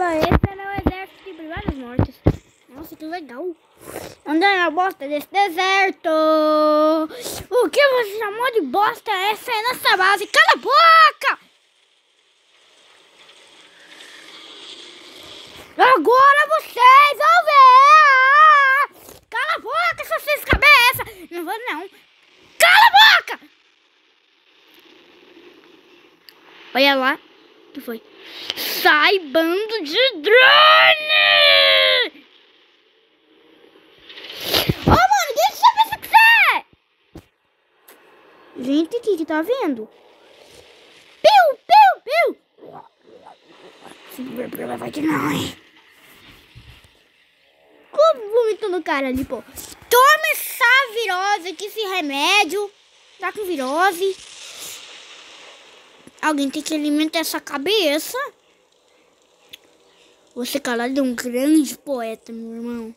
Esse era o exército de várias mortes. Nossa, que legal. Andando na bosta desse deserto. O que você chamou de bosta essa é nossa base. Cala a boca! Agora vocês vão ver! Cala a boca, seus seis cabeças! Não vou não. Cala a boca! Olha lá. Que foi? Sai, bando de drone! Ô, mano, quem você pensa que você é? Gente, o que que tá vendo? Piu, piu, piu! Vai que não, hein? Como vomitando o cara ali, pô? Tome essa virose aqui, esse remédio. Tá com virose. Alguém tem que alimentar essa cabeça. Você calado é um grande poeta, meu irmão.